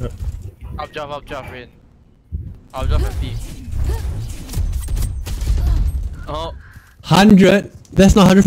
Up jump, up jump, Rin. Up jump and peek. Oh. 100. That's not 100